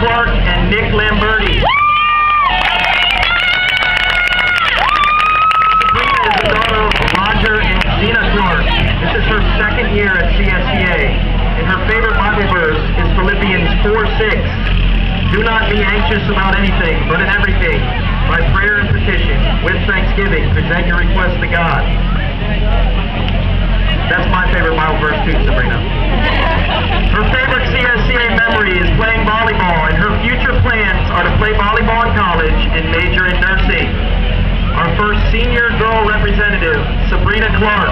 Clark and Nick Lamberti. Sabrina is the daughter of Roger and Zena Clark. This is her second year at CSCA, and her favorite Bible verse is Philippians 4:6. Do not be anxious about anything, but in everything, by prayer and petition, with thanksgiving, present your requests to God. That's my favorite Bible verse too, Sabrina. Her favorite CSCA memory is playing volleyball, and her future plans are to play volleyball in college and major in nursing. Our first senior girl representative, Sabrina Clark.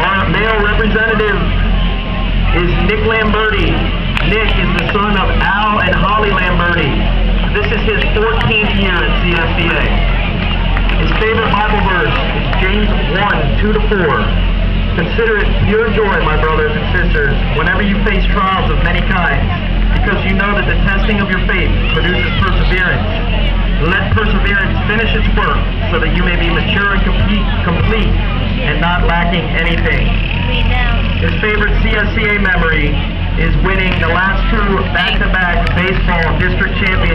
Our male representative is Nick Lamberti. Nick is the son of Al and Holly Lamberti. This is his 14th year at CSCA. His favorite Bible verse is James 1, 2 to 4. Consider it pure joy, my brothers and sisters, whenever you face trials of many kinds, because you know that the testing of your faith produces perseverance. Let perseverance finish its work, so that you may be mature and complete, complete and not lacking anything. His favorite CSCA memory is winning the last two back-to-back baseball district championships.